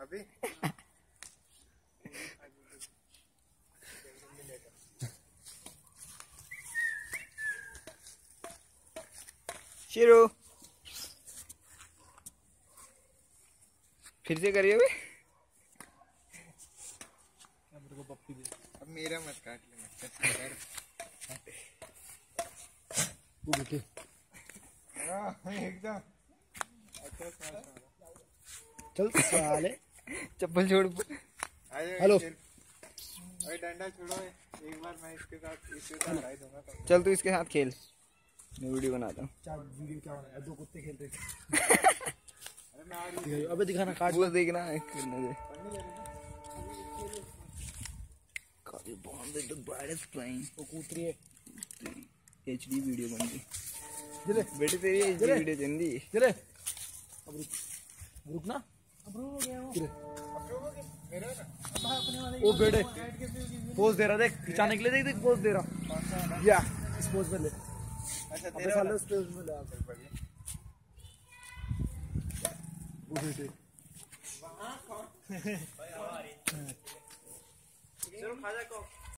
अभी शुरू फिर से करिए भाई। अब मेरा मत काट लेना वो बेटे हाँ, एकदम। अच्छा स्मैश मारा चल साले चप्पल छोड़ हेलो। खेल। अरे डंडा छोड़ो एक बार मैं इसके साथ इसके साथ लड़ाई दूँगा चल तू इसके साथ खेल। मैं वीडियो बनाता हूँ। क्या वीडियो क्या बनाया दो कुत्ते खेल रहे थे। अरे मैं और दिखाइए, अबे दिखाना काट। वो देखना करने दे। रही Copy bomb with the brightest वो कूद रही है। HD वीडियो बन गई। चले। बेटे तेरी चले। वीडियो चल दी चले। अब रुक। अब वो। ओ बेटे पोज दे रहा देख खिंचाने के लिए देख देख पोज दे रहा। या इस पोज में ले। अच्छा तेरा वाला उस पोज में ले आ। बढ़िया। वो बेटे चलो खा जा को